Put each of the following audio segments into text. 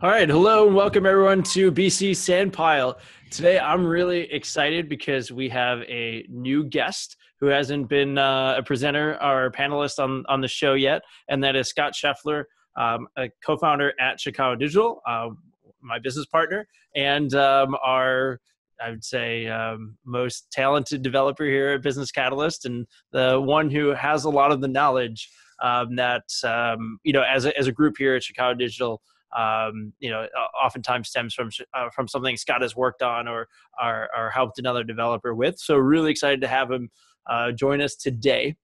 All right, hello and welcome everyone to BC Sandpile. Today I'm really excited because we have a new guest who hasn't been uh, a presenter or a panelist on, on the show yet, and that is Scott Scheffler, um, a co-founder at Chicago Digital, uh, my business partner, and um, our I would say um, most talented developer here at Business Catalyst, and the one who has a lot of the knowledge um, that um, you know as a, as a group here at Chicago Digital um, you know, oftentimes stems from uh, from something Scott has worked on or, or, or helped another developer with. So really excited to have him uh, join us today.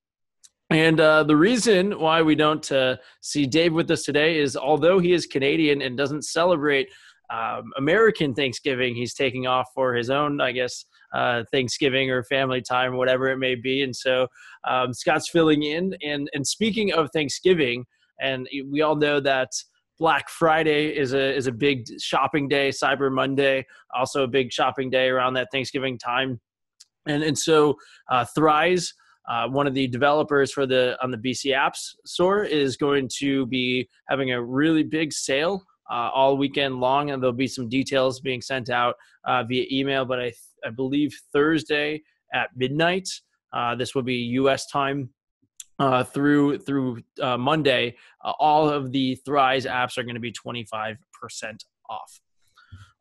And uh, the reason why we don't uh, see Dave with us today is although he is Canadian and doesn't celebrate um, American Thanksgiving, he's taking off for his own, I guess, uh, Thanksgiving or family time, whatever it may be. And so um, Scott's filling in. And and speaking of Thanksgiving, and we all know that Black Friday is a is a big shopping day. Cyber Monday also a big shopping day around that Thanksgiving time, and and so uh, Thrize, uh, one of the developers for the on the BC Apps store, is going to be having a really big sale uh, all weekend long, and there'll be some details being sent out uh, via email. But I I believe Thursday at midnight. Uh, this will be U.S. time uh, through through uh, Monday, uh, all of the Thrize apps are going to be 25% off.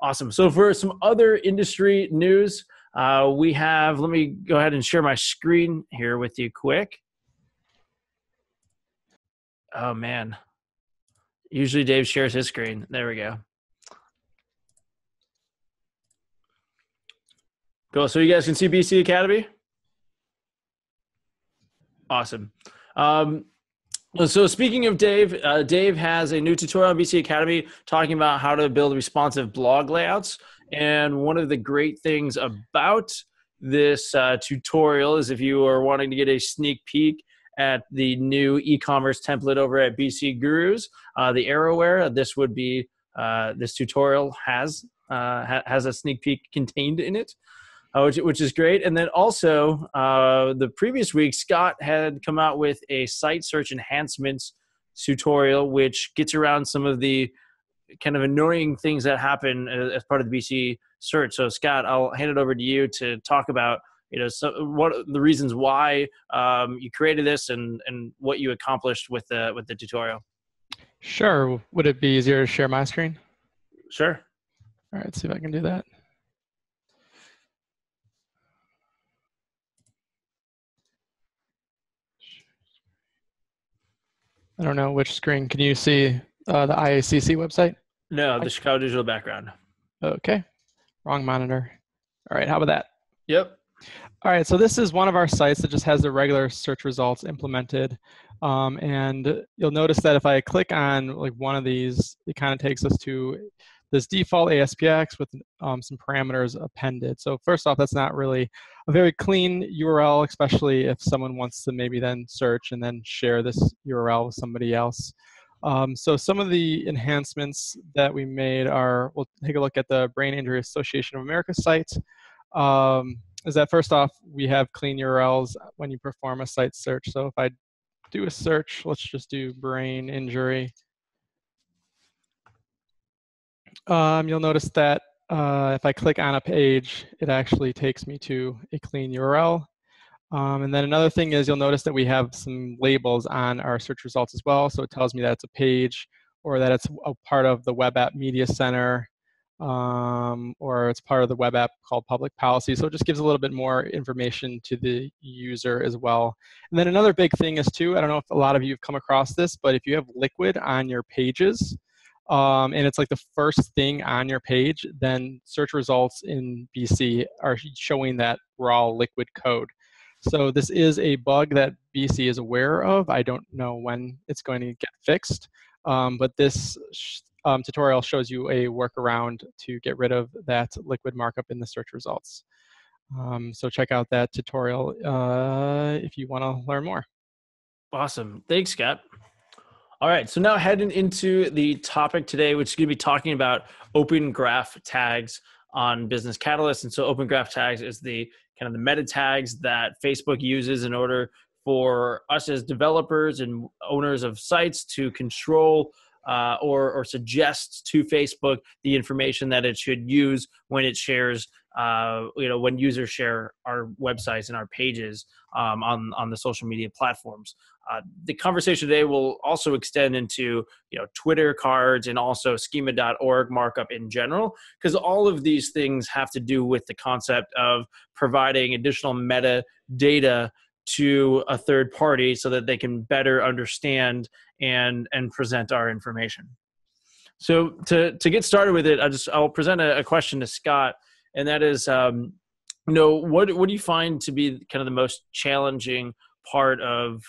Awesome. So for some other industry news, uh, we have. Let me go ahead and share my screen here with you quick. Oh man. Usually Dave shares his screen. There we go. Cool. So you guys can see BC Academy. Awesome. Um, so speaking of Dave, uh, Dave has a new tutorial on BC Academy talking about how to build responsive blog layouts. And one of the great things about this uh, tutorial is if you are wanting to get a sneak peek at the new e-commerce template over at BC Gurus, uh, the Arrowware, this would be uh, this tutorial has uh, ha- has a sneak peek contained in it uh, which, which is great. And then also, uh, the previous week, Scott had come out with a site search enhancements tutorial, which gets around some of the kind of annoying things that happen as part of the BC search. So, Scott, I'll hand it over to you to talk about you know so what the reasons why um, you created this and and what you accomplished with the with the tutorial. Sure. Would it be easier to share my screen? Sure. All right. See if I can do that. I don't know which screen. Can you see uh, the IACC website? No, the. Chicago Digital background. Okay, wrong monitor. All right, how about that? Yep. All right, so this is one of our sites that just has the regular search results implemented. Um, and you'll notice that if I click on like one of these, it kind of takes us to this default ASPX with um, some parameters appended. So first off, that's not really a very clean URL, especially if someone wants to maybe then search and then share this URL with somebody else. Um, so some of the enhancements that we made are, we'll take a look at the Brain Injury Association of America site. Um, is that first off, we have clean URLs when you perform a site search. So if I do a search, let's just do brain injury um, you'll notice that uh, if I click on a page, it actually takes me to a clean URL. Um, and then another thing is you'll notice that we have some labels on our search results as well. So it tells me that it's a page or that it's a part of the web app media center um, or it's part of the web app called public policy. So it just gives a little bit more information to the user as well. And then another big thing is too, I don't know if a lot of you have come across this, but if you have liquid on your pages, um, and it's like the first thing on your page, then search results in BC are showing that raw liquid code. So this is a bug that BC is aware of. I don't know when it's going to get fixed, um, but this um, tutorial shows you a workaround to get rid of that liquid markup in the search results. Um, so check out that tutorial uh, if you want to learn more. Awesome. Thanks, Scott. All right, so now heading into the topic today, which is going to be talking about open graph tags on Business Catalyst. And so, open graph tags is the kind of the meta tags that Facebook uses in order for us as developers and owners of sites to control uh, or, or suggests to Facebook the information that it should use when it shares, uh, you know, when users share our websites and our pages um, on, on the social media platforms. Uh, the conversation today will also extend into, you know, Twitter cards and also schema.org markup in general, because all of these things have to do with the concept of providing additional metadata to a third party so that they can better understand and and present our information. So to to get started with it, I just I'll present a, a question to Scott, and that is, um, you know, what what do you find to be kind of the most challenging part of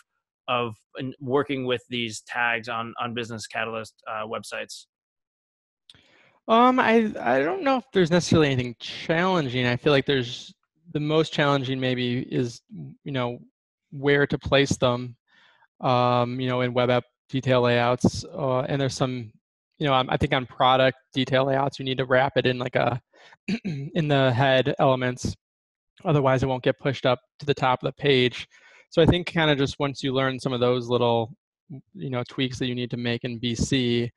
of working with these tags on on Business Catalyst uh, websites? Um, I I don't know if there's necessarily anything challenging. I feel like there's the most challenging maybe is you know where to place them. Um, you know, in web app detail layouts, uh, and there's some, you know, I think on product detail layouts, you need to wrap it in like a in the head elements, otherwise it won't get pushed up to the top of the page. So I think kind of just once you learn some of those little, you know, tweaks that you need to make in BC,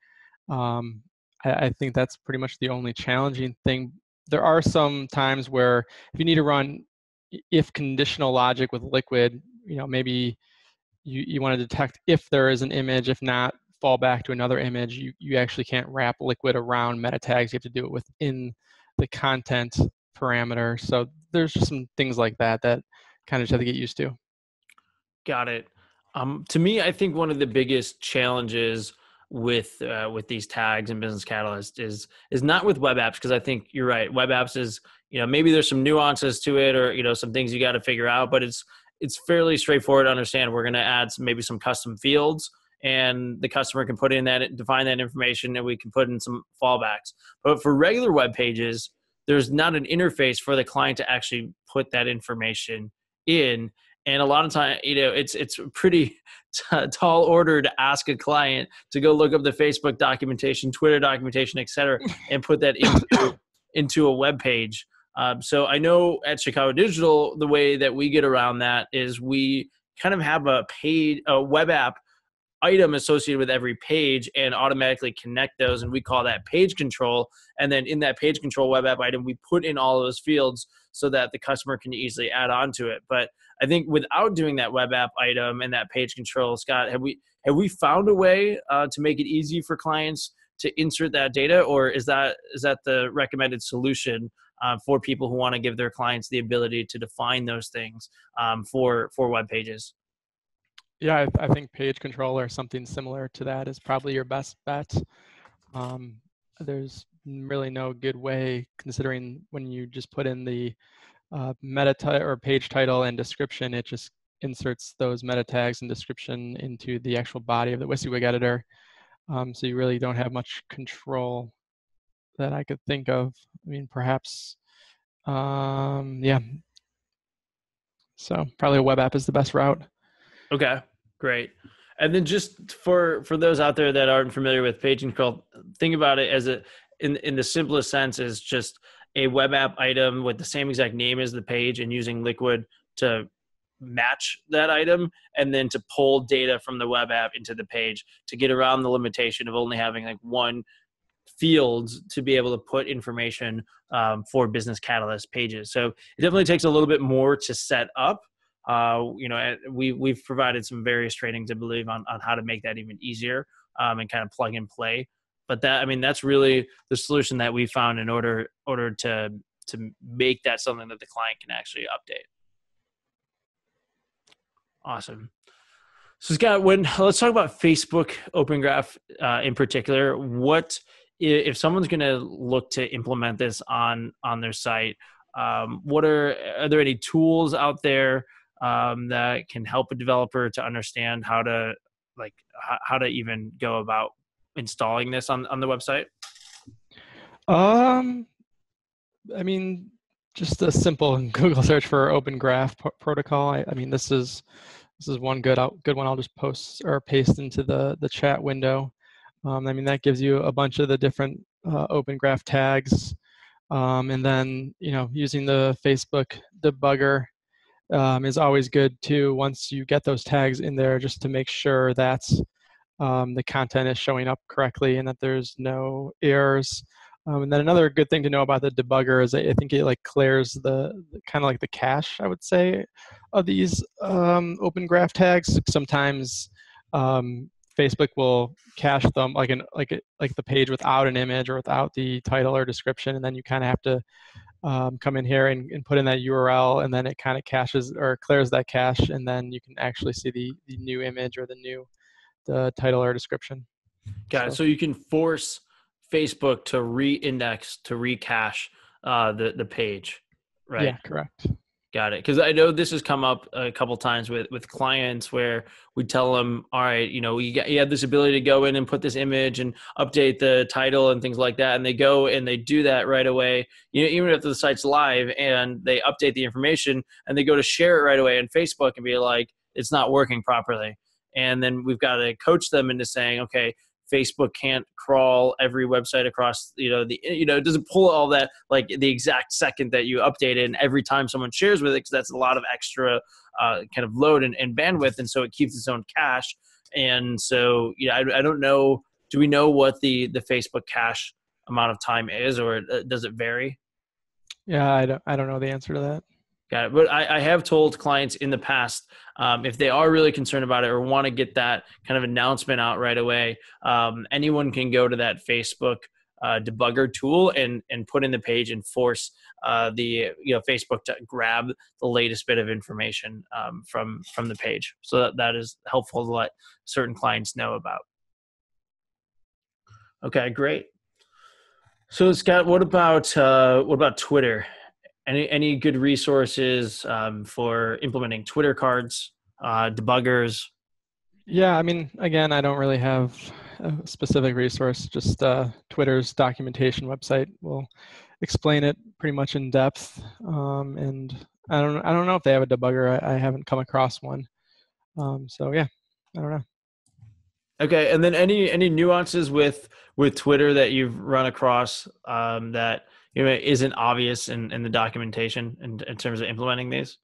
um, I, I think that's pretty much the only challenging thing. There are some times where if you need to run if conditional logic with liquid, you know, maybe you, you want to detect if there is an image, if not, fall back to another image. You, you actually can't wrap liquid around meta tags. You have to do it within the content parameter. So there's just some things like that that kind of just have to get used to. Got it. Um, to me, I think one of the biggest challenges with uh, with these tags and business catalyst is is not with web apps because I think you're right. Web apps is you know maybe there's some nuances to it or you know some things you got to figure out, but it's it's fairly straightforward to understand. We're going to add some, maybe some custom fields, and the customer can put in that, and define that information, and we can put in some fallbacks. But for regular web pages, there's not an interface for the client to actually put that information in. And a lot of time, you know, it's it's pretty t- tall order to ask a client to go look up the Facebook documentation, Twitter documentation, et cetera, and put that into into a web page. Um, so I know at Chicago Digital, the way that we get around that is we kind of have a paid a web app item associated with every page and automatically connect those and we call that page control and then in that page control web app item we put in all those fields so that the customer can easily add on to it but i think without doing that web app item and that page control scott have we have we found a way uh, to make it easy for clients to insert that data or is that is that the recommended solution uh, for people who want to give their clients the ability to define those things um, for for web pages. Yeah, I, I, think page control or something similar to that is probably your best bet. Um, there's really no good way considering when you just put in the uh, meta or page title and description, it just inserts those meta tags and description into the actual body of the WYSIWYG editor. Um, so you really don't have much control that I could think of. I mean, perhaps, um, yeah. So probably a web app is the best route. Okay, great. And then just for for those out there that aren't familiar with page control, think about it as a in in the simplest sense is just a web app item with the same exact name as the page and using Liquid to match that item and then to pull data from the web app into the page to get around the limitation of only having like one fields to be able to put information um, for business catalyst pages. So it definitely takes a little bit more to set up. Uh, you know, we we've provided some various trainings, I believe, on on how to make that even easier um, and kind of plug and play. But that, I mean, that's really the solution that we found in order order to to make that something that the client can actually update. Awesome. So Scott, when let's talk about Facebook Open Graph uh, in particular. What if someone's going to look to implement this on on their site um, what are are there any tools out there um, that can help a developer to understand how to like how, how to even go about installing this on on the website? Um i mean just a simple google search for open graph p- protocol. I, I mean this is this is one good out, good one. I'll just post or paste into the the chat window. Um, I mean, that gives you a bunch of the different uh, open graph tags. Um, and then, you know, using the Facebook debugger um, is always good too, once you get those tags in there, just to make sure that um, the content is showing up correctly and that there's no errors. Um, and then another good thing to know about the debugger is I think it like clears the, kind of like the cache, I would say, of these um, open graph tags. Sometimes um, Facebook will cache them like an like like the page without an image or without the title or description, and then you kind of have to um, come in here and, and, put in that URL, and then it kind of caches or clears that cache, and then you can actually see the the new image or the new the title or description. Got so. it. So you can force Facebook to re-index to recache uh, the the page, right? Yeah, correct. Got it. Because I know this has come up a couple times with with clients where we tell them, all right, you know, you, got, you have this ability to go in and put this image and update the title and things like that, and they go and they do that right away. You know, even if the site's live and they update the information and they go to share it right away on Facebook and be like, it's not working properly. And then we've got to coach them into saying, okay, Facebook can't crawl every website across, you know, the you know, it doesn't pull all that like the exact second that you update it and every time someone shares with it because that's a lot of extra uh, kind of load and, and, bandwidth, and so it keeps its own cache. And so, yeah, I, I don't know. Do we know what the the Facebook cache amount of time is, or uh, does it vary? Yeah, I don't. I don't know the answer to that. Got it. But I, I, have told clients in the past um, if they are really concerned about it or want to get that kind of announcement out right away, um, anyone can go to that Facebook uh, debugger tool and and put in the page and force uh, the you know Facebook to grab the latest bit of information um, from from the page. So that, that is helpful to let certain clients know about. Okay, great. So Scott, what about uh, what about Twitter? Any any good resources um, for implementing Twitter cards, uh, debuggers? Yeah, I mean, again, I don't really have a specific resource. Just uh, Twitter's documentation website will explain it pretty much in depth. Um, and I don't I don't know if they have a debugger. I, I haven't come across one. Um, so yeah, I don't know. Okay, and then any any nuances with with Twitter that you've run across um, that you know, isn't obvious in, in the documentation in, in terms of implementing these?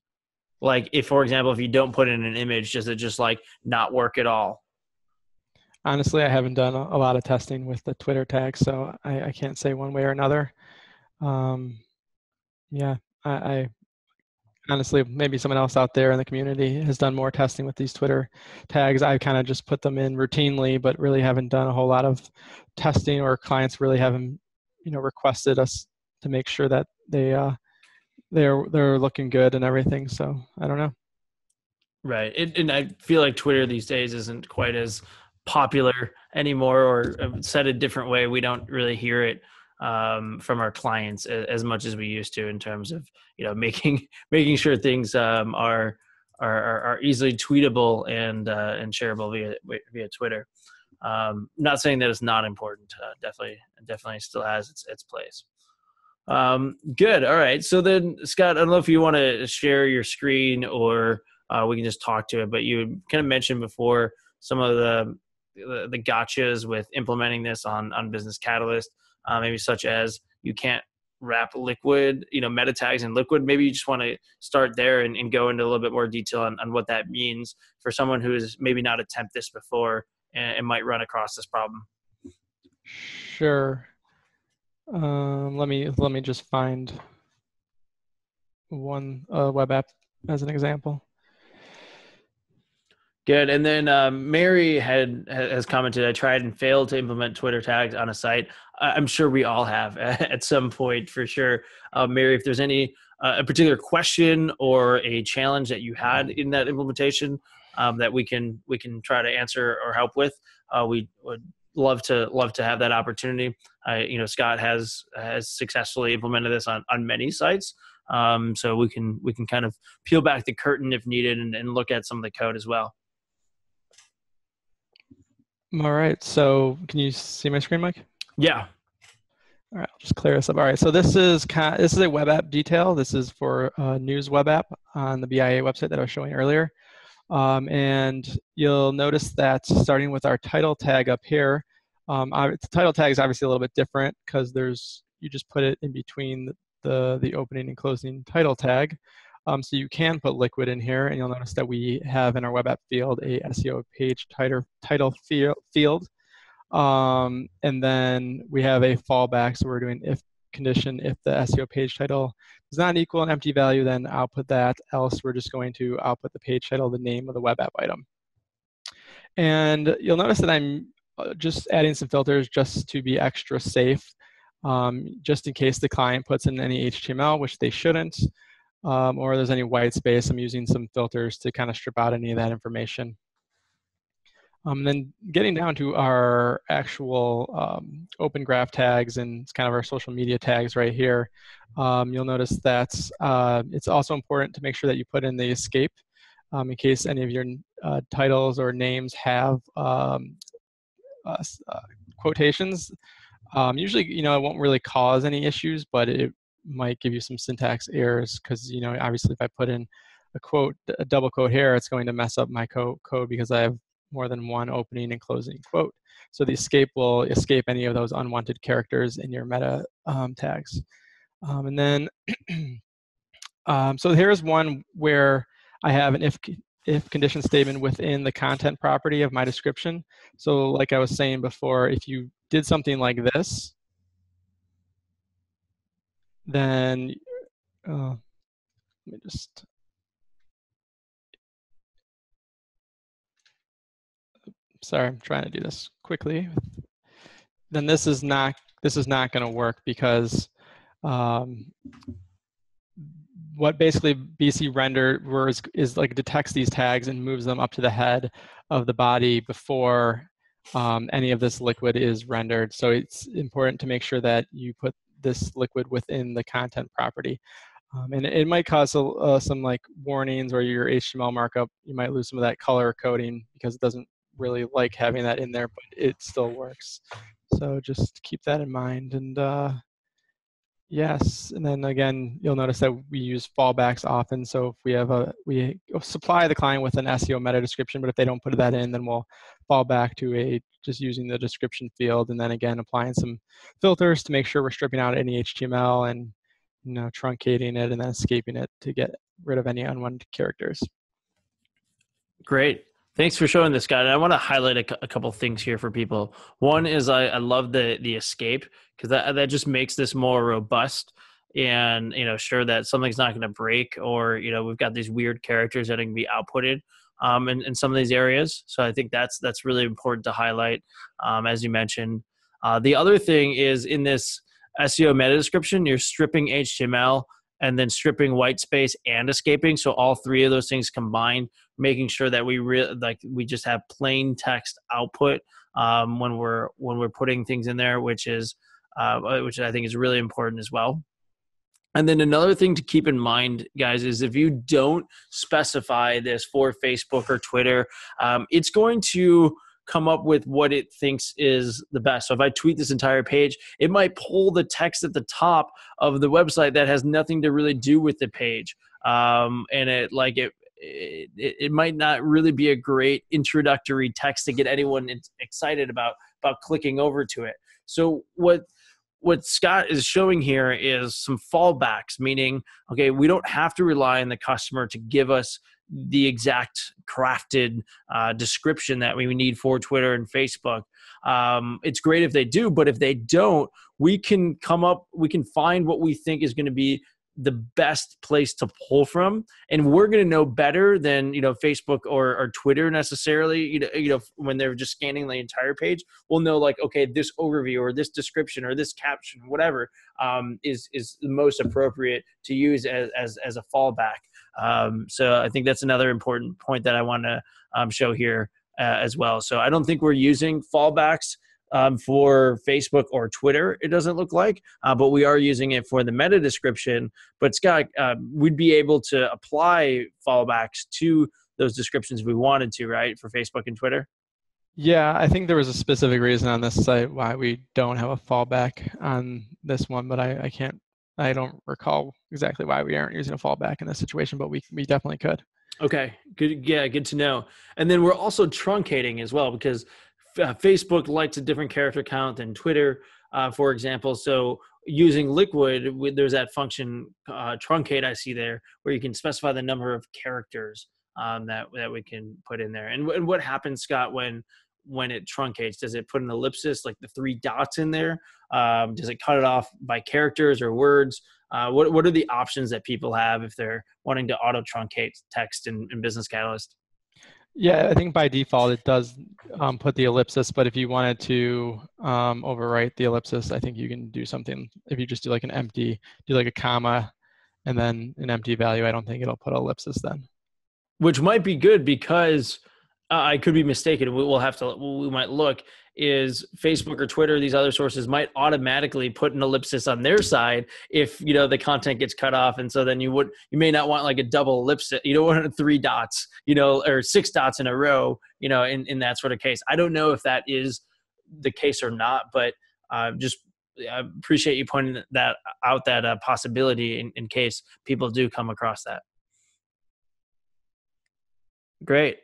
Like, if, for example, if you don't put in an image, does it just like not work at all? Honestly, I haven't done a, lot of testing with the Twitter tag, so I, I can't say one way or another. Um, yeah, I, I honestly maybe someone else out there in the community has done more testing with these twitter tags i kind of just put them in routinely but really haven't done a whole lot of testing or clients really haven't you know requested us to make sure that they uh, they're they're looking good and everything. So I don't know. Right, it, and I feel like Twitter these days isn't quite as popular anymore, or uh, said a different way, we don't really hear it um, from our clients as, much as we used to in terms of you know making making sure things um, are, are are easily tweetable and uh, and shareable via via Twitter. Um, not saying that it's not important. Uh, definitely, definitely still has its its place. Um, good. All right. So then, Scott, I don't know if you want to share your screen or uh, we can just talk to it. But you kind of mentioned before some of the the, the gotchas with implementing this on on Business Catalyst, uh, maybe such as you can't wrap liquid, you know, meta tags in liquid. Maybe you just want to start there and, and go into a little bit more detail on, on what that means for someone who has maybe not attempted this before and, and might run across this problem. Sure. Um, let me let me just find one uh, web app as an example. Good. And then um, Mary had has commented, I tried and failed to implement Twitter tags on a site. I'm sure we all have at some point for sure. Uh, Mary, if there's any uh, a particular question or a challenge that you had in that implementation um, that we can we can try to answer or help with, uh, we would love to love to have that opportunity. I, you know, Scott has has successfully implemented this on on many sites, um, so we can we can kind of peel back the curtain if needed and, and look at some of the code as well. All right. So, can you see my screen, Mike? Yeah. All right, I'll just clear this up. All right, so this is this is a web app detail. This is for a news web app on the BIA website that I was showing earlier. Um, and you'll notice that starting with our title tag up here, um, the title tag is obviously a little bit different because there's you just put it in between the, the, the opening and closing title tag. Um, so you can put liquid in here, and you'll notice that we have in our web app field a SEO page title, title field. Um, and then we have a fallback, so we're doing if condition if the SEO page title not equal an empty value, then output that. Else, we're just going to output the page title, the name of the web app item. And you'll notice that I'm uh, just adding some filters just to be extra safe, um, just in case the client puts in any HTML, which they shouldn't, um, or there's any white space. I'm using some filters to kind of strip out any of that information. Um, then getting down to our actual um, open graph tags and it's kind of our social media tags right here, um, you'll notice that uh, it's also important to make sure that you put in the escape um, in case any of your uh, titles or names have um, uh, quotations. Um, usually, you know, it won't really cause any issues, but it might give you some syntax errors because, you know, obviously if I put in a quote, a double quote here, it's going to mess up my co code because I have more than one opening and closing quote. So the escape will escape any of those unwanted characters in your meta um, tags. Um, and then, um, so here's one where I have an if if condition statement within the content property of my description. So like I was saying before, if you did something like this, then uh, let me just sorry, I'm trying to do this quickly. Then this is not this is not going to work because um, what basically BC render is, is like detects these tags and moves them up to the head of the body before um, any of this liquid is rendered. So it's important to make sure that you put this liquid within the content property. Um, and it might cause uh, some like warnings or your HTML markup, you might lose some of that color coding because it doesn't really like having that in there, but it still works. So just keep that in mind. And uh, Yes, and then again, you'll notice that we use fallbacks often. So if we have a, we supply the client with an SEO meta description, but if they don't put that in, then we'll fall back to a just using the description field, and then again applying some filters to make sure we're stripping out any HTML and you know truncating it and then escaping it to get rid of any unwanted characters. Great. Thanks for showing this, guy. And I want to highlight a, a couple things here for people. One is I, I love the the escape because that that just makes this more robust and you know sure that something's not going to break or you know we've got these weird characters that can be outputted um, in, in some of these areas. So I think that's that's really important to highlight, um, as you mentioned. Uh, the other thing is in this SEO meta description, you're stripping HTML and then stripping white space and escaping. So all three of those things combined, making sure that we really like we just have plain text output um, when we're when we're putting things in there, which is uh, which I think is really important as well. And then another thing to keep in mind, guys, is if you don't specify this for Facebook or Twitter, um, it's going to come up with what it thinks is the best. So if I tweet this entire page, it might pull the text at the top of the website that has nothing to really do with the page. Um, and it like it, it, it might not really be a great introductory text to get anyone excited about about clicking over to it. So what what Scott is showing here is some fallbacks, meaning, okay, we don't have to rely on the customer to give us the exact crafted uh, description that we need for Twitter and Facebook. Um, it's great if they do, but if they don't, we can come up, we can find what we think is going to be the best place to pull from. And we're going to know better than you know facebook or, or twitter necessarily you know, you know when they're just scanning the entire page. We'll know like okay this overview or this description or this caption whatever um, is is the most appropriate to use as as, as a fallback. Um, so I think that's another important point that I want to um, show here uh, as well. So I don't think we're using fallbacks um, for Facebook or Twitter. It doesn't look like, uh, but we are using it for the meta description. But Scott, uh, we'd be able to apply fallbacks to those descriptions if we wanted to, right, for Facebook and Twitter. Yeah, I think there was a specific reason on this site why we don't have a fallback on this one, but I, I can't I don't recall exactly why we aren't using a fallback in this situation, but we we definitely could. Okay, good. Yeah, good to know. And then we're also truncating as well because uh, Facebook likes a different character count than Twitter. uh, for example. So using liquid, there's that function uh, truncate I see there, where you can specify the number of characters um, that that we can put in there. And, and what happens, Scott, when when it truncates? Does it put an ellipsis, like the three dots in there? Um, does it cut it off by characters or words? Uh, what what are the options that people have if they're wanting to auto truncate text in, in Business Catalyst? Yeah, I think by default it does um, put the ellipsis, but if you wanted to um, overwrite the ellipsis, I think you can do something. If you just do like an empty, do like a comma, and then an empty value, I don't think it'll put ellipsis then. Which might be good because uh, I could be mistaken. We will have to. We might look is Facebook or Twitter, these other sources might automatically put an ellipsis on their side if you know the content gets cut off, and so then you would you may not want like a double ellipsis. You don't want three dots, you know, or six dots in a row, you know, in in that sort of case. I don't know if that is the case or not, but uh, just I appreciate you pointing that out that uh, possibility in, in case people do come across that. Great.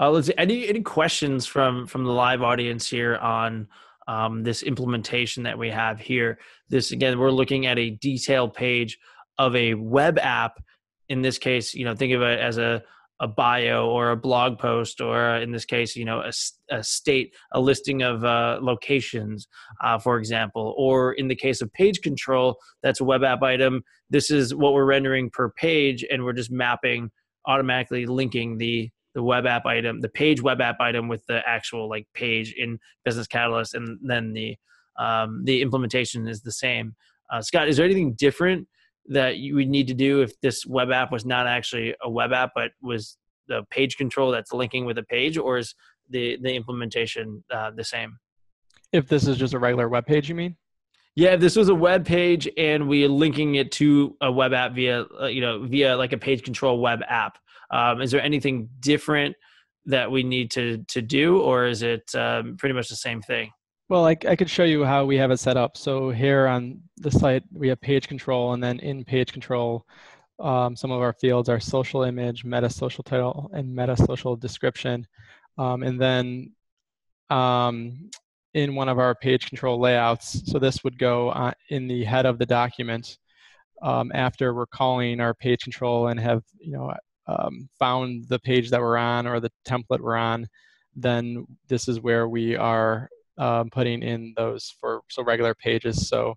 Uh, let's see, any any questions from from the live audience here on um, this implementation that we have here? This again, we're looking at a detailed page of a web app. In this case, you know, think of it as a a bio or a blog post, or in this case, you know, a, a state, a listing of uh, locations, uh, for example. Or in the case of page control, that's a web app item. This is what we're rendering per page, and we're just mapping automatically linking the the web app item, the page web app item with the actual like page in Business Catalyst, and then the um, the implementation is the same. Uh, Scott, is there anything different that you would need to do if this web app was not actually a web app, but was the page control that's linking with a page, or is the the implementation uh, the same? If this is just a regular web page, you mean? Yeah, if this was a web page and we're linking it to a web app via, uh, you know, via like a page control web app, um, is there anything different that we need to to do, or is it um, pretty much the same thing? Well, I, I could show you how we have it set up. So here on the site, we have page control, and then in page control, um, some of our fields are social image, meta social title, and meta social description. Um, and then um, in one of our page control layouts, so this would go uh, in the head of the document um, after we're calling our page control and have you know um, found the page that we're on or the template we're on, then this is where we are um, putting in those for so regular pages. So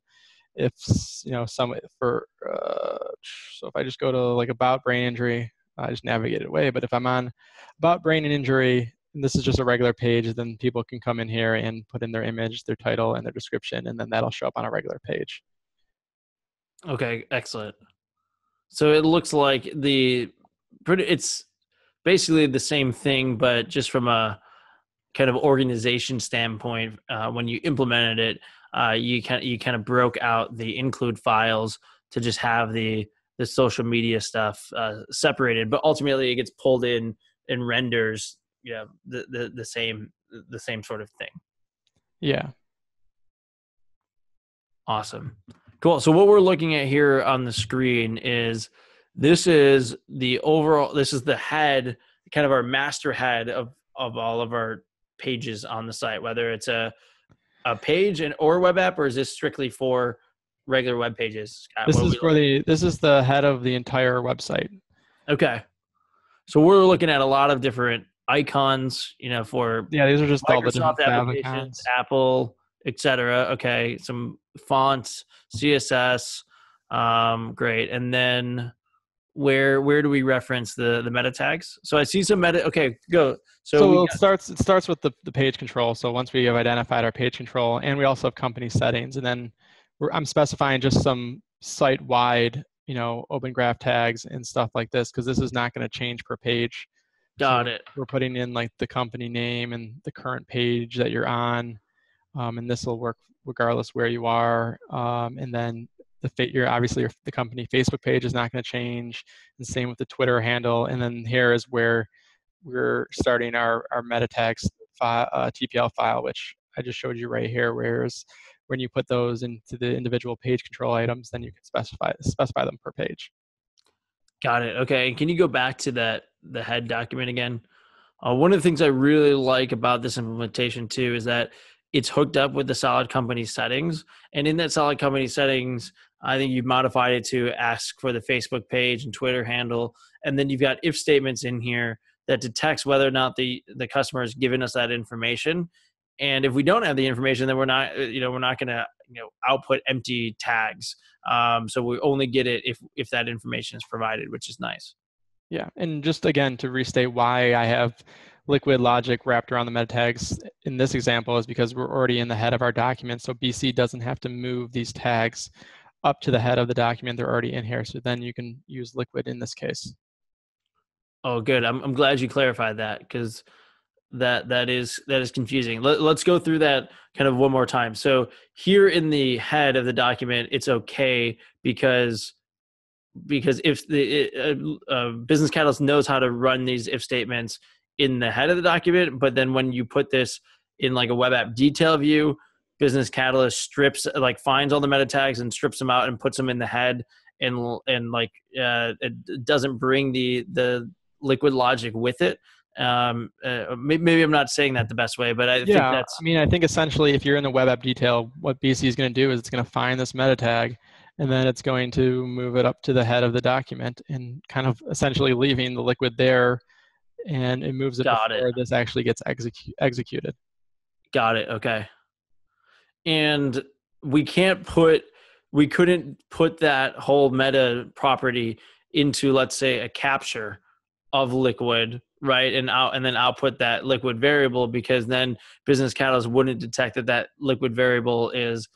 if you know some for uh, so if I just go to like about brain injury, I just navigate it away. But if I'm on about brain and injury, and this is just a regular page, then people can come in here and put in their image, their title, and their description, and then that'll show up on a regular page. Okay, excellent. So it looks like the pretty it's basically the same thing but just from a kind of organization standpoint uh, when you implemented it uh, you kind of you kind of broke out the include files to just have the the social media stuff uh, separated but ultimately it gets pulled in and renders you know the, the the same the same sort of thing. Yeah. Awesome. Cool. So what we're looking at here on the screen is this is the overall this is the head kind of our master head of of all of our pages on the site whether it's a a page and or web app or is this strictly for regular web pages? Scott, this is for the this is the head of the entire website. Okay. So we're looking at a lot of different icons you know for yeah these are just Microsoft all the different applications icons. apple etc okay some fonts css um great. And then where where do we reference the the meta tags? So i see some meta okay go. So, so it starts it starts with the, the page control. So once we have identified our page control and we also have company settings and then i'm specifying just some site wide you know open graph tags and stuff like this because this is not going to change per page. Got so it. we're putting in like the company name and the current page that you're on um, and this will work regardless where you are um, and then the your obviously your, the company Facebook page is not going to change, and same with the Twitter handle. And then here is where we're starting our our meta tags file, uh, TPL file, which I just showed you right here. Whereas when you put those into the individual page control items, then you can specify specify them per page. Got it. Okay. And can you go back to that the head document again? Uh, one of the things I really like about this implementation too is that it's hooked up with the solid company settings and in that solid company settings i think you've modified it to ask for the facebook page and twitter handle. And then you've got if statements in here that detects whether or not the the customer has given us that information. And if we don't have the information then we're not uh, you know we're not going to you know output empty tags. Um, so we only get it if if that information is provided which is nice. Yeah and just again to restate why i have liquid logic wrapped around the meta tags in this example is because we're already in the head of our document. So BC doesn't have to move these tags up to the head of the document. They're already in here. So then you can use liquid in this case. Oh, good. I'm, I'm glad you clarified that because that that is that is confusing. Let, let's go through that kind of one more time. So here in the head of the document, it's okay because because if the uh, business catalyst knows how to run these if statements in the head of the document, but then when you put this in like a web app detail view, Business Catalyst strips like finds all the meta tags and strips them out and puts them in the head and and like uh, it doesn't bring the the liquid logic with it. Um, uh, maybe I'm not saying that the best way, but I yeah, think that's. I mean, I think essentially, if you're in the web app detail, what BC is going to do is it's going to find this meta tag, and then it's going to move it up to the head of the document and kind of essentially leaving the liquid there and it moves it Got before it. this actually gets execu- executed. Got it. Okay. And we can't put we couldn't put that whole meta property into let's say a capture of liquid right? And out and then output that liquid variable because then business catalyst wouldn't detect that that liquid variable is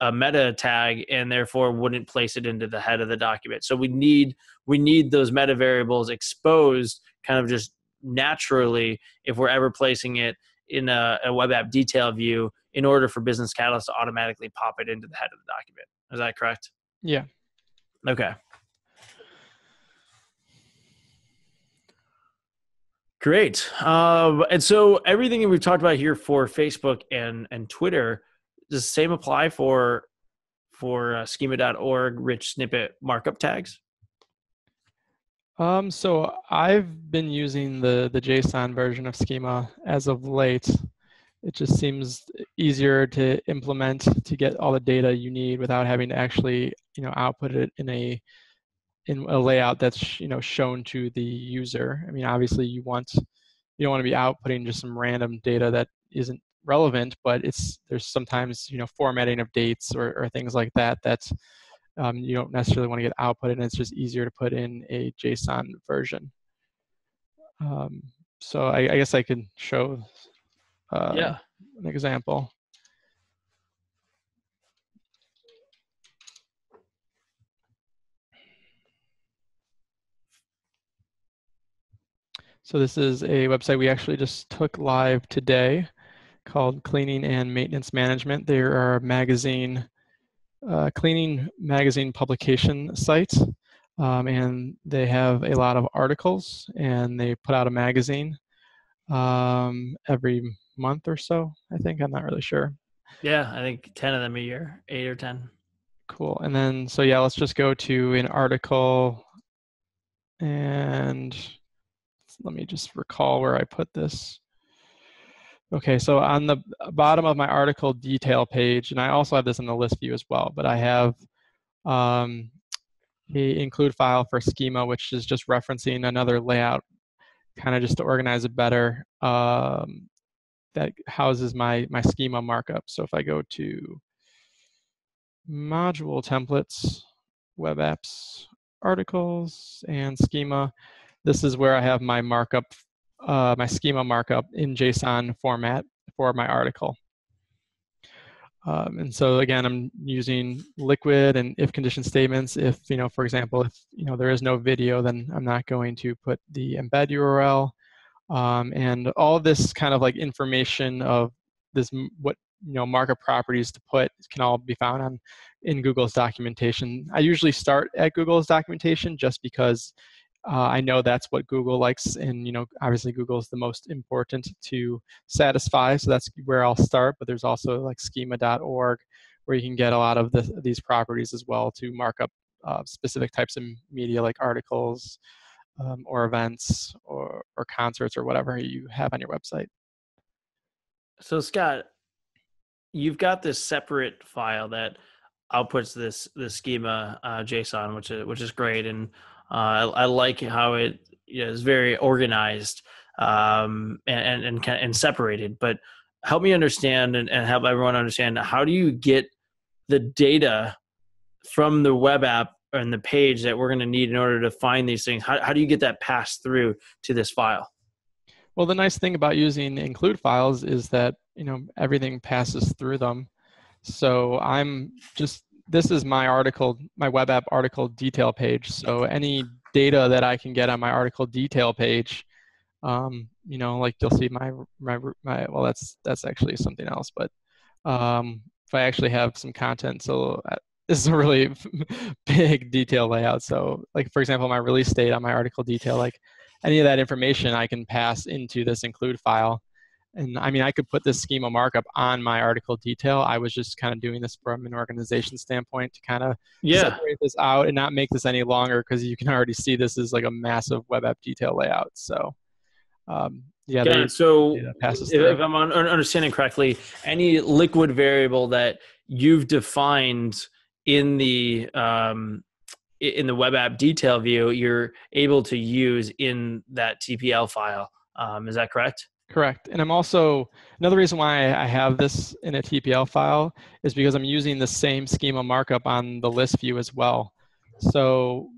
a meta tag and therefore wouldn't place it into the head of the document. So we need we need those meta variables exposed kind of just naturally if we're ever placing it in a, a web app detail view in order for business catalyst to automatically pop it into the head of the document is that correct yeah okay Great. Um, and so everything that we've talked about here for Facebook and and Twitter, does the same apply for for uh, schema.org rich snippet markup tags? Um, so I've been using the the JSON version of Schema as of late. It just seems easier to implement to get all the data you need without having to actually, you know, output it in a in a layout that's you know shown to the user. I mean, obviously you want you don't want to be outputting just some random data that isn't relevant, but it's there's sometimes you know formatting of dates or, or things like that that's um, you don't necessarily want to get output and it's just easier to put in a JSON version. Um, so I, I, guess I can show uh, yeah. an example. So this is a website we actually just took live today called Cleaning and Maintenance Management. They are a magazine uh, cleaning magazine publication site, um, and they have a lot of articles, and they put out a magazine um, every month or so. I think I'm not really sure. Yeah, I think ten of them a year, eight or ten. Cool. And then so yeah, let's just go to an article, and let me just recall where I put this. Okay, so on the bottom of my article detail page, and I also have this in the list view as well, but I have um, a include file for schema, which is just referencing another layout, kind of just to organize it better. Um, that houses my my schema markup. So if I go to module templates, web apps, articles, and schema, this is where I have my markup uh, my schema markup in JSON format for my article. Um, and so again, I'm using liquid and if condition statements. If, you know, for example, if, you know, there is no video, then I'm not going to put the embed URL. Um, and all this kind of like information of this, what, you know, markup properties to put can all be found on in Google's documentation. I usually start at Google's documentation just because uh, I know that's what Google likes, and you know, obviously Google is the most important to satisfy, so that's where I'll start. But there's also like schema.org, where you can get a lot of the, these properties as well to mark up uh, specific types of media, like articles, um, or events, or or concerts, or whatever you have on your website. So Scott, you've got this separate file that outputs this the schema uh, JSON, which is which is great, and I, I, like how it you know, is very organized um, and and and separated. But help me understand and, and help everyone understand how do you get the data from the web app and the page that we're going to need in order to find these things how, how do you get that passed through to this file well the nice thing about using include files is that you know everything passes through them so i'm just this is my article my web app article detail page. So any data that i can get on my article detail page um, you know like you'll see my, my my well that's that's actually something else but um, if i actually have some content so uh, this is a really big detail layout. So like for example my release date on my article detail like any of that information i can pass into this include file and I mean, I could put this schema markup on my article detail. I was just kind of doing this from an organization standpoint to kind of yeah. separate this out and not make this any longer because you can already see this is like a massive web app detail layout. So, um, yeah. They, so, if, if I'm understanding correctly, any liquid variable that you've defined in the um, in the web app detail view, you're able to use in that TPL file. Um, is that correct? Correct. And I'm also, another reason why I have this in a TPL file is because I'm using the same schema markup on the list view as well. So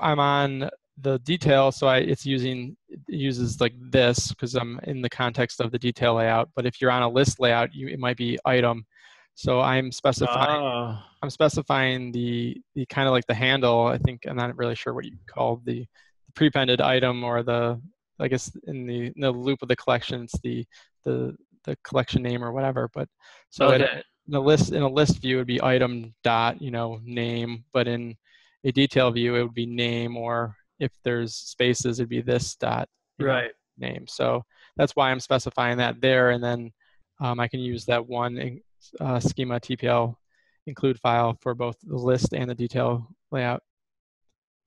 I'm on the detail, so I, it's using, it uses like this because I'm in the context of the detail layout. But if you're on a list layout, you, it might be item. So I'm specifying, oh. I'm specifying the, the kind of like the handle, I think, I'm not really sure what you call the, the prepended item or the I guess in the in the loop of the collection, it's the the the collection name or whatever. But so okay. in a list in a list view, it would be item dot you know name, but in a detail view, it would be name, or if there's spaces, it'd be this dot right know, name. So that's why I'm specifying that there, and then um, I can use that one uh, schema TPL include file for both the list and the detail layout.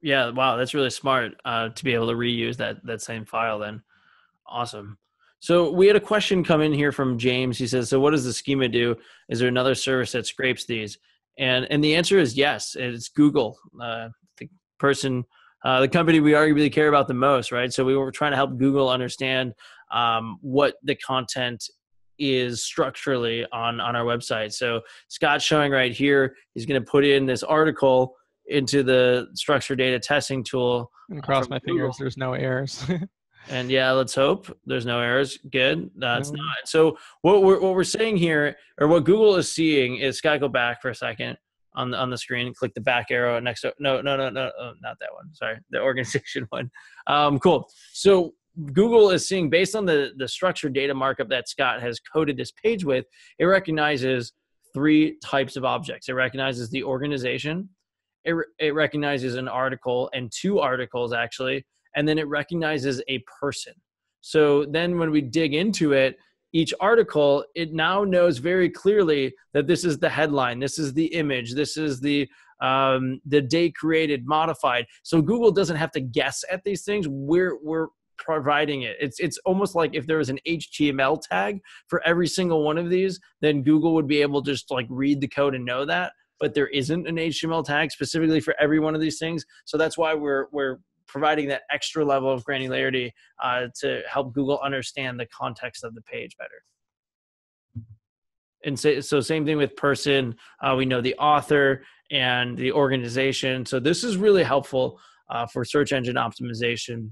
Yeah, wow, that's really smart uh, to be able to reuse that that same file. Then, awesome. So we had a question come in here from James. He says, "So what does the schema do? Is there another service that scrapes these?" And and the answer is yes. It's Google, uh, the person, uh, the company we arguably care about the most, right? So we were trying to help Google understand um, what the content is structurally on on our website. So Scott's showing right here. He's going to put in this article into the structured data testing tool. And cross my Google. fingers, there's no errors. and yeah, let's hope there's no errors. Good, that's no. not. So what we're what we're saying here, or what Google is seeing, is got to go back for a second on the on the screen. Click the back arrow next to no no no no oh, not that one. Sorry, the organization one. Um, cool. So Google is seeing based on the the structured data markup that Scott has coded this page with, it recognizes three types of objects. It recognizes the organization, it, it recognizes an article and two articles actually, and then it recognizes a person. So then when we dig into it, each article, it now knows very clearly that this is the headline, this is the image, this is the um, the day created, modified. So Google doesn't have to guess at these things. We're we're providing it. It's it's almost like if there was an HTML tag for every single one of these, then Google would be able to just like read the code and know that but there isn't an HTML tag specifically for every one of these things. So that's why we're we're providing that extra level of granularity uh, to help Google understand the context of the page better. And so, so same thing with person. Uh, we know the author and the organization. So this is really helpful uh, for search engine optimization.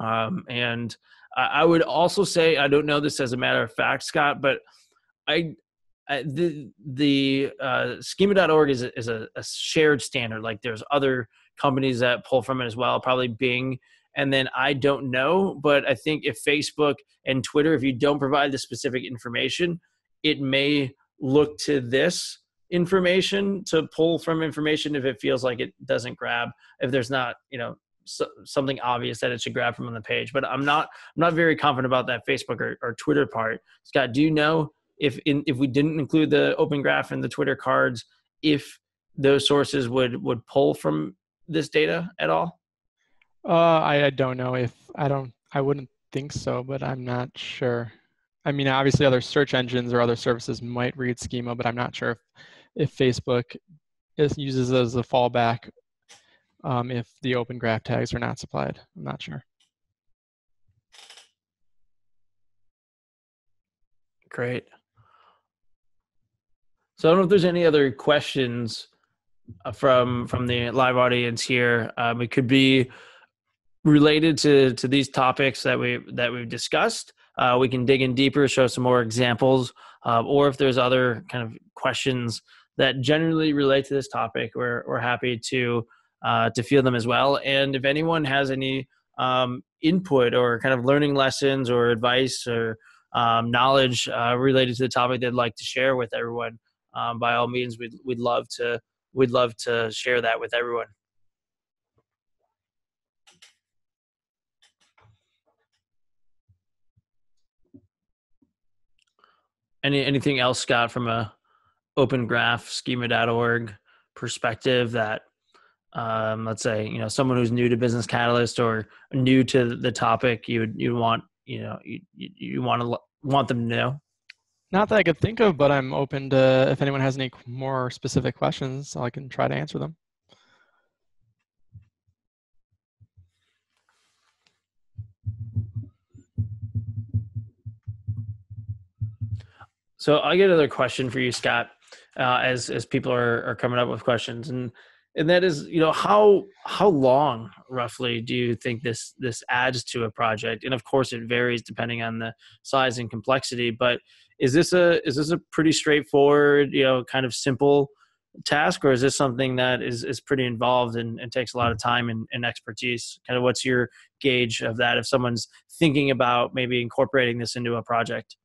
Um, and I would also say, I don't know this as a matter of fact, Scott, but I uh, the the uh, schema.org is a, is a, a, shared standard. Like there's other companies that pull from it as well, probably Bing. And then I don't know, but I think if Facebook and Twitter, if you don't provide the specific information, it may look to this information to pull from information if it feels like it doesn't grab. If there's not, you know, so, something obvious that it should grab from on the page. But I'm not I'm not very confident about that Facebook or, or Twitter part. Scott, do you know if in, if we didn't include the open graph and the twitter cards if those sources would would pull from this data at all uh, I, I don't know if i don't i wouldn't think so but i'm not sure I mean, obviously, other search engines or other services might read schema, but I'm not sure if, if Facebook is, uses it as a fallback um, if the open graph tags are not supplied. I'm not sure. Great. So I don't know if there's any other questions uh, from from the live audience here. Um, it could be related to to these topics that we that we've discussed. Uh, we can dig in deeper, show some more examples, uh, or if there's other kind of questions that generally relate to this topic, we're we're happy to uh, to field them as well. And if anyone has any um, input or kind of learning lessons or advice or um, knowledge uh, related to the topic they'd like to share with everyone, um, by all means, we'd we'd love to we'd love to share that with everyone. Any anything else, Scott, from a open graph schema.org perspective that um, let's say you know someone who's new to business catalyst or new to the topic you would you want you know you you want to want them to know not that i could think of but i'm open to if anyone has any more specific questions i can try to answer them So I get another question for you, Scott, uh, as as people are, are coming up with questions, and and that is, you know, how how long roughly do you think this this adds to a project? And of course, it varies depending on the size and complexity. But is this a is this a pretty straightforward, you know, kind of simple task, or is this something that is is pretty involved and, and takes a lot of time and, and expertise? Kind of, what's your gauge of that if someone's thinking about maybe incorporating this into a project?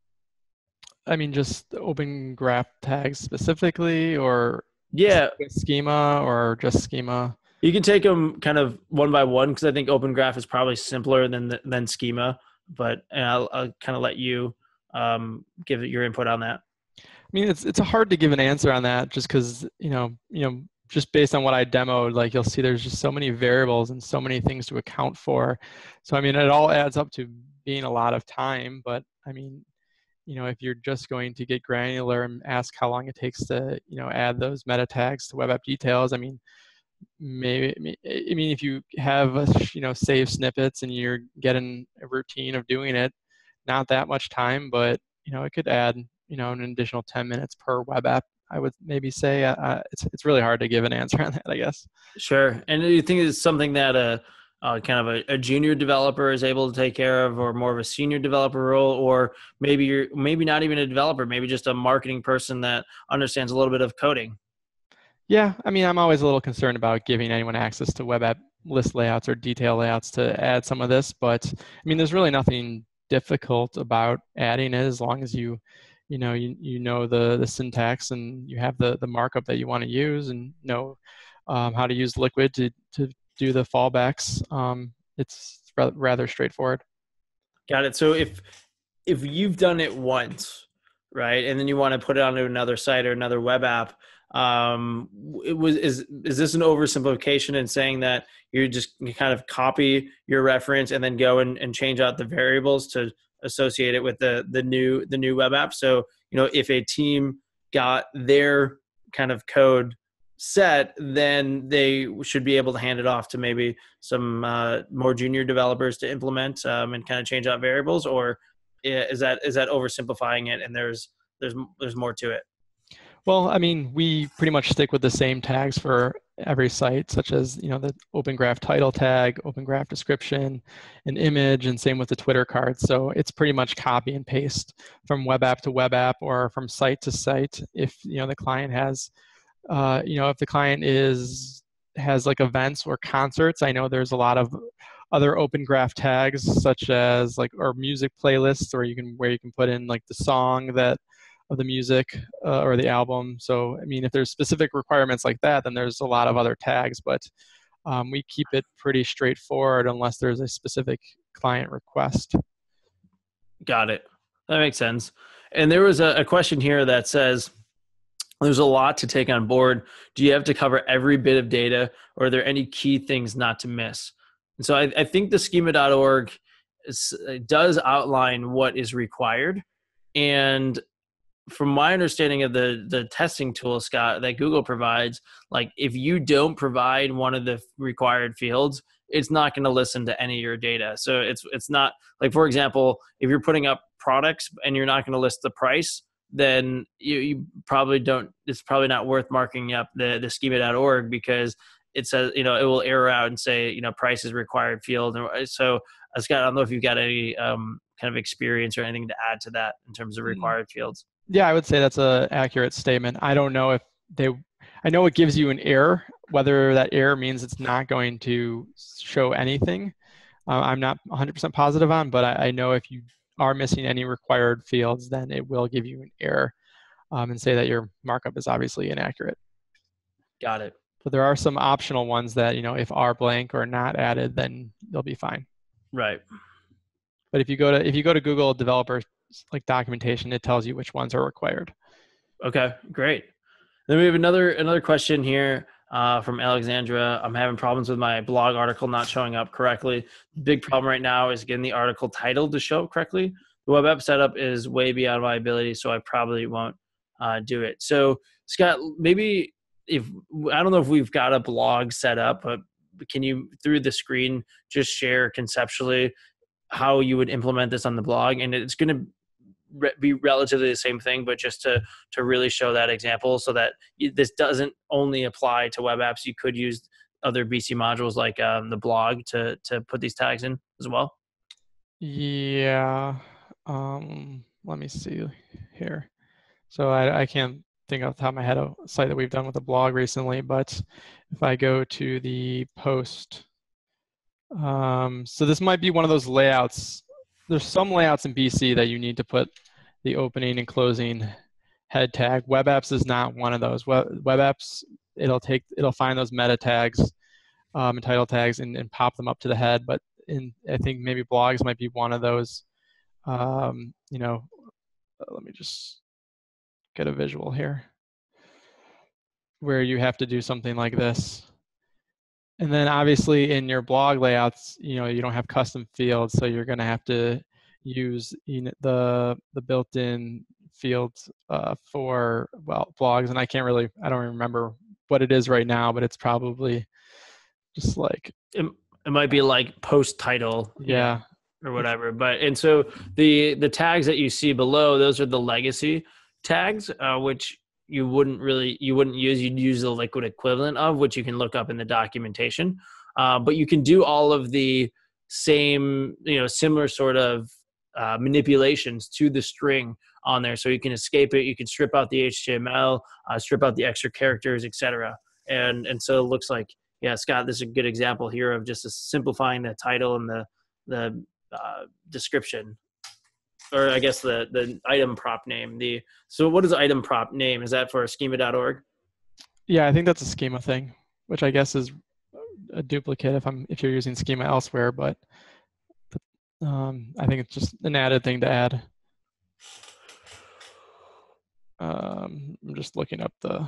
I mean, just open graph tags specifically, or yeah, schema, or just schema. You can take them kind of one by one because I think open graph is probably simpler than than schema. But I'll, I'll kind of let you um, give your input on that. I mean, it's it's hard to give an answer on that just because you know you know just based on what I demoed, like you'll see there's just so many variables and so many things to account for. So I mean, it all adds up to being a lot of time. But I mean, you know, if you're just going to get granular and ask how long it takes to, you know, add those meta tags to web app details, I mean, maybe, I mean, if you have, a, you know, save snippets and you're getting a routine of doing it, not that much time, but, you know, it could add, you know, an additional 10 minutes per web app I would maybe say uh, it's it's really hard to give an answer on that. I guess. Sure, and do you think it's something that a uh, kind of a, a, junior developer is able to take care of, or more of a senior developer role, or maybe you're maybe not even a developer, maybe just a marketing person that understands a little bit of coding. Yeah, I mean, I'm always a little concerned about giving anyone access to web app list layouts or detail layouts to add some of this, but I mean, there's really nothing difficult about adding it as long as you you know you, you know the the syntax and you have the the markup that you want to use and know um, how to use liquid to to do the fallbacks. Um, it's rather straightforward. Got it. So if if you've done it once, right, and then you want to put it onto another site or another web app, um, it was is is this an oversimplification in saying that you just kind of copy your reference and then go and, and change out the variables to associate it with the the new the new web app? So you know if a team got their kind of code set, then they should be able to hand it off to maybe some uh, more junior developers to implement um, and kind of change out variables. Or is that is that oversimplifying it? And there's there's there's more to it. Well, I mean, we pretty much stick with the same tags for every site, such as you know the Open Graph title tag, Open Graph description, an image, and same with the Twitter card. So it's pretty much copy and paste from web app to web app or from site to site. If you know the client has uh, you know, if the client is has like events or concerts, I know there's a lot of other open graph tags such as like or music playlists or you can where you can put in like the song that of the music uh, or the album so i mean if there's specific requirements like that then there's a lot of other tags but um, we keep it pretty straightforward unless there's a specific client request got it that makes sense and there was a, a question here that says there's a lot to take on board. Do you have to cover every bit of data, or are there any key things not to miss? And so I, I think the schema.org is, does outline what is required. and from my understanding of the the testing tool scott that google provides like if you don't provide one of the required fields it's not going to listen to any of your data. So it's it's not like for example if you're putting up products and you're not going to list the price then you, you probably don't it's probably not worth marking up the the schema.org because it says you know it will error out and say you know price is required field. And so uh, scott i don't know if you've got any um, kind of experience or anything to add to that in terms of mm. required fields yeah, I would say that's an accurate statement. I don't know if they I know it gives you an error. Whether that error means it's not going to show anything, uh, I'm not 100% positive on. But I, I, know if you are missing any required fields, then it will give you an error um, and say that your markup is obviously inaccurate. Got it. But there are some optional ones that you know if are blank or not added, then they'll be fine. Right. But if you go to if you go to Google Developer like documentation, it tells you which ones are required. Okay, great. Then we have another another question here uh, from Alexandra. I'm having problems with my blog article not showing up correctly. Big problem right now is getting the article title to show up correctly. The web app setup is way beyond my ability, so I probably won't uh, do it. So Scott, maybe if I don't know if we've got a blog set up, but can you through the screen just share conceptually how you would implement this on the blog? And it's going to re- be relatively the same thing, but just to to really show that example, so that this doesn't only apply to web apps. You could use other BC modules like um, the blog to to put these tags in as well. Yeah. Um, let me see here. So I, I can't think off the top of my head a site that we've done with a blog recently, but if I go to the post, um, so this might be one of those layouts there's some layouts in BC that you need to put the opening and closing head tag. Web apps is not one of those. Web, web apps, it'll take, it'll find those meta tags um, and title tags and, and pop them up to the head. But in, I think maybe blogs might be one of those. Um, you know, uh, let me just get a visual here where you have to do something like this. And then obviously in your blog layouts, you know, you don't have custom fields, so you're going to have to use the the built-in fields uh, for well blogs. And I can't really, I don't remember what it is right now, but it's probably just like it, it might be like post title, yeah, or whatever. But and so the the tags that you see below, those are the legacy tags, uh, which you wouldn't really you wouldn't use you'd use the liquid equivalent of which you can look up in the documentation. Uh, but you can do all of the same you know similar sort of uh, manipulations to the string on there. So you can escape it you can strip out the html uh, strip out the extra characters etc and and so it looks like yeah scott this is a good example here of just simplifying the title and the the uh, description or I guess the the item prop name. The so what is item prop name? Is that for schema.org? Yeah, I think that's a schema thing, which I guess is a duplicate if I'm if you're using schema elsewhere, but um, I think it's just an added thing to add. Um, I'm just looking up the.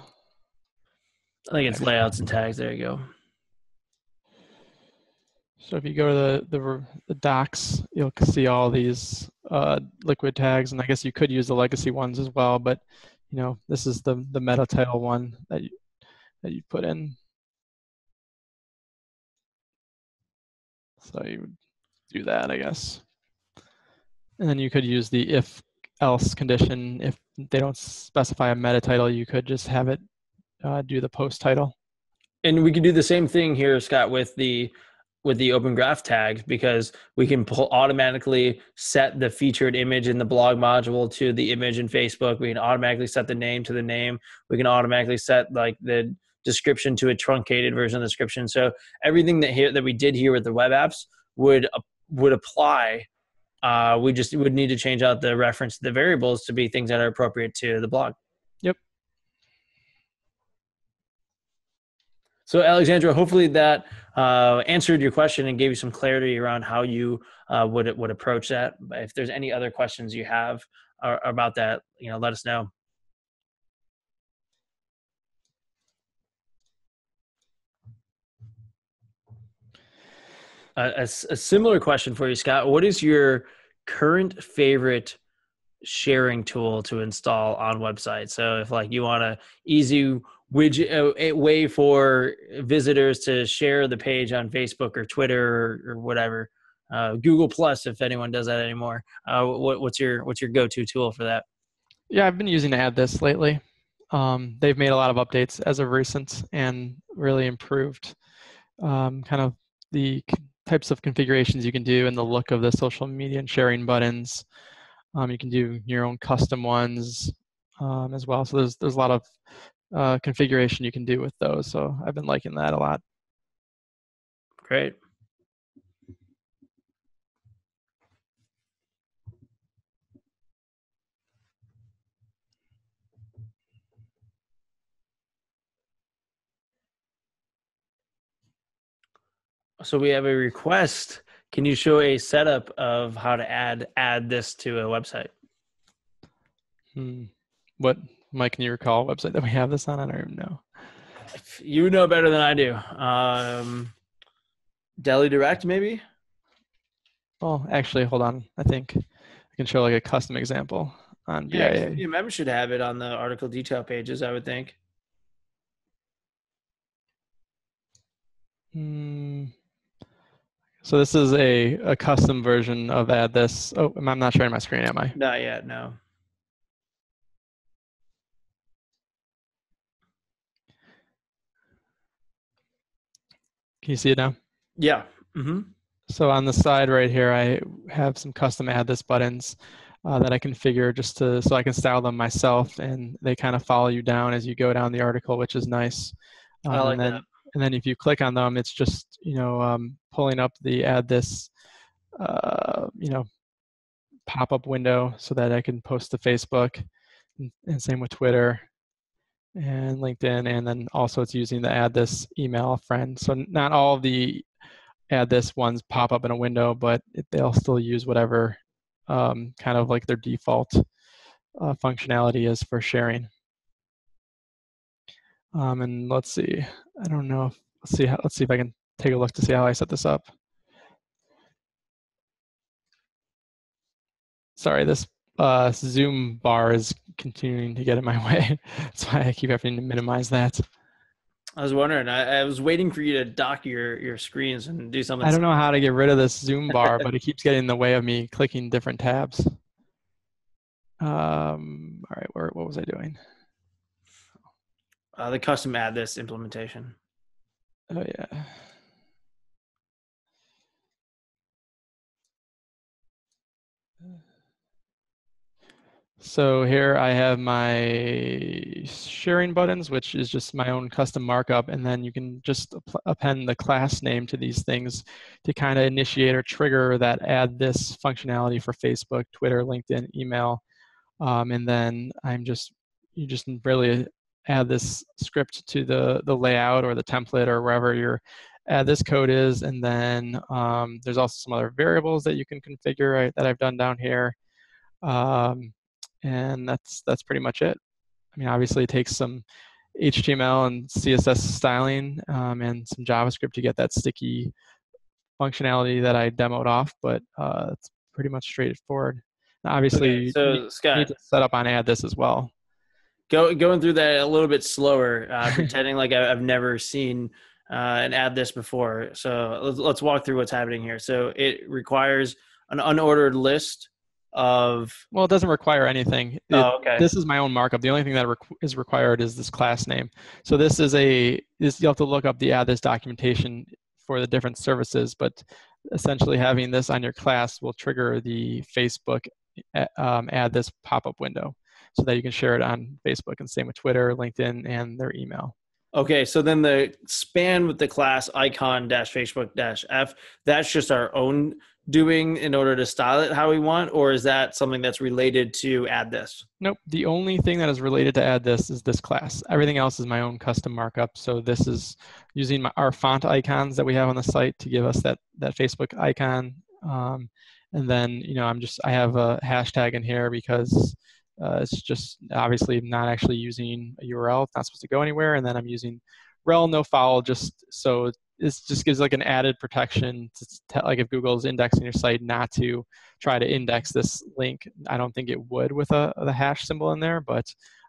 I think it's layouts and tags. There you go. So if you go to the, the, the docs, you'll see all these uh, liquid tags, and I guess you could use the legacy ones as well. But you know, this is the the meta title one that you that you put in. So you would do that, I guess. And then you could use the if else condition. If they don't specify a meta title, you could just have it uh, do the post title. And we could do the same thing here, Scott, with the with the open graph tags because we can pull, automatically set the featured image in the blog module to the image in Facebook. We can automatically set the name to the name. We can automatically set like the description to a truncated version of the description. So everything that here that we did here with the web apps would would apply. Uh, we just would need to change out the reference the variables to be things that are appropriate to the blog. Yep. So Alexandra, hopefully that uh, answered your question and gave you some clarity around how you uh, would would approach that. If there's any other questions you have uh, about that, you know, let us know. A, a, similar question for you, Scott. What is your current favorite sharing tool to install on websites. So if like you want a easy widget uh, a way for visitors to share the page on Facebook or Twitter or, or whatever, uh, Google Plus if anyone does that anymore. Uh, what, what's your what's your go-to tool for that? Yeah, I've been using AddThis lately. Um, they've made a lot of updates as of recent and really improved um, kind of the types of configurations you can do and the look of the social media and sharing buttons. Um, you can do your own custom ones um, as well. So there's there's a lot of uh, configuration you can do with those. So I've been liking that a lot. Great. So we have a request. Can you show a setup of how to add AddThis to a website? Hmm. What, Mike? Can you recall website that we have this on? I don't even know. You know better than I do. Um, Deli Direct, maybe. Oh, actually, hold on. I think I can show like a custom example on yeah, BIA. member should have it on the article detail pages. I would think. Hmm. So this is a, a custom version of AddThis. Oh, I'm not sharing my screen, am I? Not yet, no. Can you see it now? Yeah. Mm-hmm. So on the side right here, I have some custom AddThis buttons uh, that I configure just to so I can style them myself, and they kind of follow you down as you go down the article, which is nice. Um, I like and then, that. And then if you click on them, it's just you know um, pulling up the AddThis uh, you know pop-up window so that I can post to Facebook, and, and same with Twitter and LinkedIn, and then also it's using the AddThis email friend. So not all of the AddThis ones pop up in a window, but it, they'll still use whatever um, kind of like their default uh, functionality is for sharing. Um, and let's see, I don't know. If, let's see. How, let's see if I can take a look to see how I set this up. Sorry, this uh, Zoom bar is continuing to get in my way. That's why I keep having to minimize that. I was wondering. I, I, was waiting for you to dock your your screens and do something. I don't know how to get rid of this Zoom bar, but it keeps getting in the way of me clicking different tabs. Um. All right. Where, what was I doing? Uh, the custom AddThis implementation. Oh yeah. So here I have my sharing buttons, which is just my own custom markup. And then you can just append the class name to these things to kind of initiate or trigger that AddThis functionality for Facebook, Twitter, LinkedIn, email. Um, and then I'm just, you just really AddThis script to the, the layout or the template or wherever your add this code is. And then um, there's also some other variables that you can configure right, that I've done down here. Um, and that's that's pretty much it. I mean, obviously, it takes some HTML and CSS styling um, and some JavaScript to get that sticky functionality that I demoed off, but uh, it's pretty much straightforward. Now, obviously, okay, so you Scott, need to set up on AddThis as well. Go, going through that a little bit slower, uh, pretending like I've never seen uh, and AddThis before. So let's, let's walk through what's happening here. So it requires an unordered list of well it doesn't require anything. It, oh, okay. this is my own markup. The only thing that requ- is required is this class name. So this is a this you have to look up the AddThis documentation for the different services but essentially having this on your class will trigger the facebook um, AddThis pop-up window so that you can share it on facebook and same with twitter linkedin and their email. Okay, so then the span with the class icon dash Facebook dash F, that's just our own doing in order to style it how we want, or is that something that's related to AddThis? Nope. The only thing that is related to AddThis is this class. Everything else is my own custom markup. So this is using my, our font icons that we have on the site to give us that that Facebook icon. Um, and then you know I'm just I have a hashtag in here because uh, it's just obviously not actually using a URL. It's not supposed to go anywhere. And then I'm using rel nofollow just so this just gives like an added protection to tell, like if Google's indexing your site not to try to index this link. I don't think it would with a the hash symbol in there, but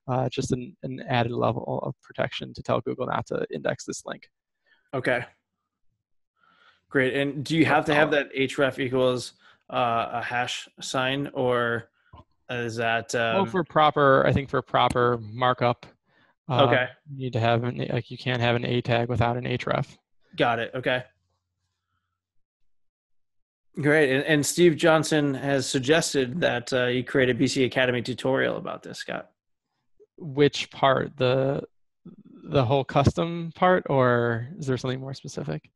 uh, just an, an added level of protection to tell Google not to index this link. Okay. Great. And do you have to have that href equals uh, a hash sign, or is that? Um... Well, for proper, I think for proper markup. Uh, okay. You need to have an like you can't have an a tag without an href. Got it. Okay. Great. And, and Steve Johnson has suggested that uh, you create a BC Academy tutorial about this, Scott. Which part? The the whole custom part, or is there something more specific?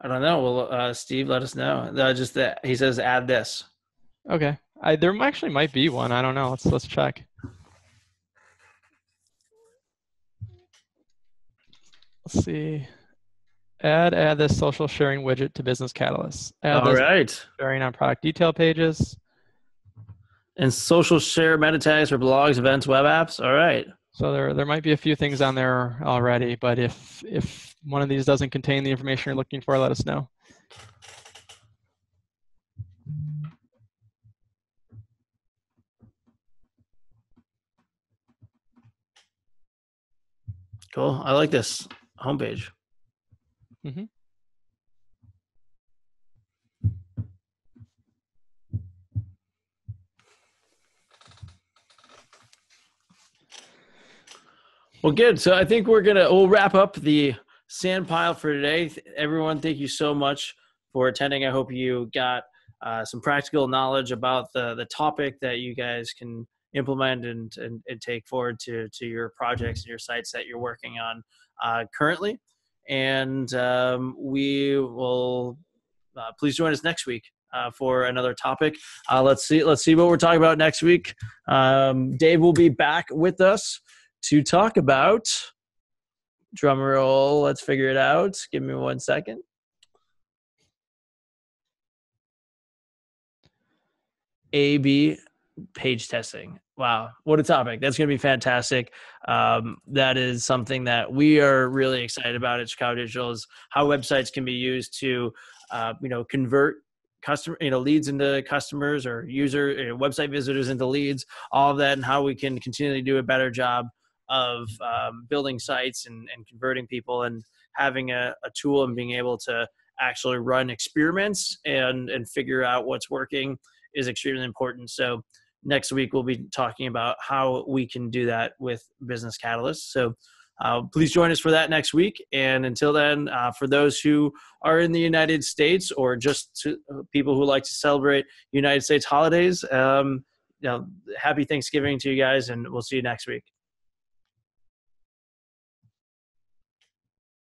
I don't know. Well, uh, Steve, let us know. Uh, just that he says AddThis. Okay. I, there actually might be one. I don't know. Let's let's check. Let's see. Add AddThis social sharing widget to Business Catalyst. Add All right. Sharing on product detail pages. And social share meta tags for blogs, events, web apps. All right. So there there might be a few things on there already, but if if one of these doesn't contain the information you're looking for, let us know. Cool. I like this homepage. Mm-hmm. Well, good. So I think we're gonna we'll wrap up the Sandpile for today. Everyone, thank you so much for attending. I hope you got uh, some practical knowledge about the the topic that you guys can implement and, and, and, take forward to, to your projects and your sites that you're working on uh, currently. And um, we will uh, please join us next week uh, for another topic. Uh, let's see. Let's see what we're talking about next week. Um, Dave will be back with us to talk about. Drum roll. Let's figure it out. Give me one second. A B page testing. Wow, what a topic! That's going to be fantastic. Um, that is something that we are really excited about at Chicago Digital is how websites can be used to, uh, you know, convert customer, you know, leads into customers or user you know, website visitors into leads. All of that, and how we can continually do a better job of um, building sites and, and converting people and having a, a tool and being able to actually run experiments and and figure out what's working is extremely important. So next week we'll be talking about how we can do that with business catalyst. So uh, please join us for that next week. And until then uh, for those who are in the united states or just to, uh, people who like to celebrate united states holidays um, you know, happy thanksgiving to you guys and we'll see you next week